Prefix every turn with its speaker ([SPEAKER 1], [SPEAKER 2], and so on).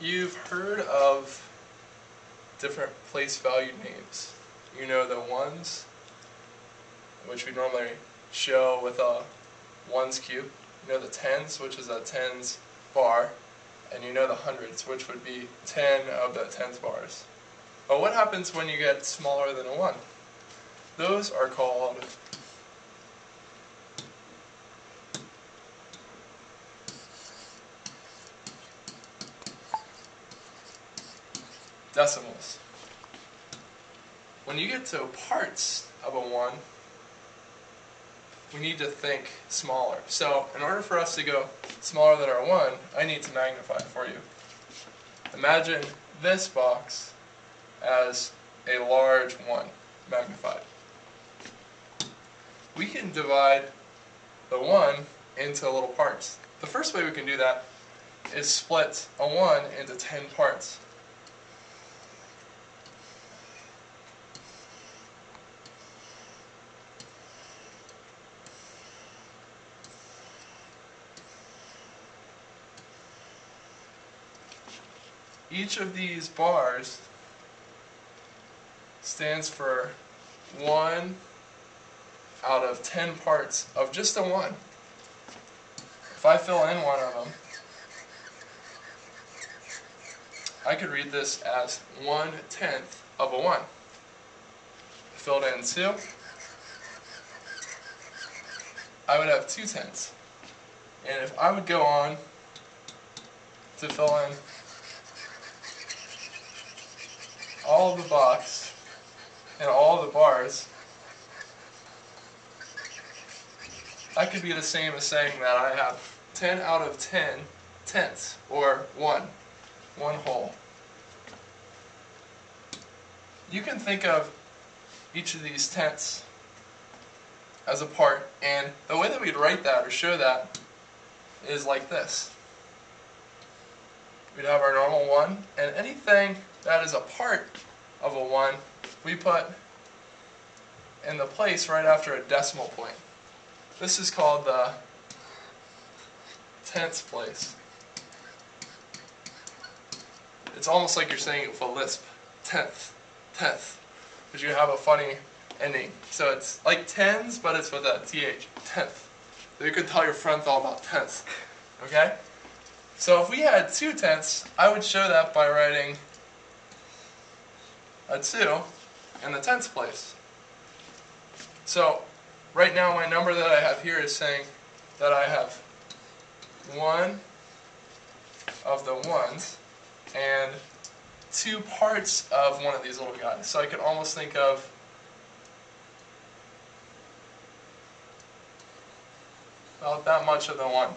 [SPEAKER 1] You've heard of different place value names. You know the ones, which we normally show with a ones cube. You know the tens, which is a tens bar. And you know the hundreds, which would be 10 of the tens bars. But what happens when you get smaller than a 1? Those are called decimals. When you get to parts of a 1, we need to think smaller. So in order for us to go smaller than our 1, I need to magnify it for you. Imagine this box as a large 1 magnified. We can divide the 1 into little parts. The first way we can do that is split a 1 into 10 parts. Each of these bars stands for one out of 10 parts of just a 1. If I fill in one of them, I could read this as 1 tenth of a 1. I filled in 2, I would have 2 tenths. And if I would go on to fill in all the box and all the bars, I could be the same as saying that I have 10 out of 10 tenths, or 1, one whole. You can think of each of these tenths as a part, and the way that we'd write that or show that is like this. We'd have our normal 1, and anything that is a part of a 1, we put in the place right after a decimal point. This is called the tenths place. It's almost like you're saying it with a lisp. Tenth, tenth, because you have a funny ending. So it's like tens, but it's with a th. Tenth. So you can tell your friends all about tenths. Okay? So if we had two tenths, I would show that by writing a 2 in the tenths place. So right now my number that I have here is saying that I have one of the ones and two parts of one of these little guys. So I can almost think of about that much of the one.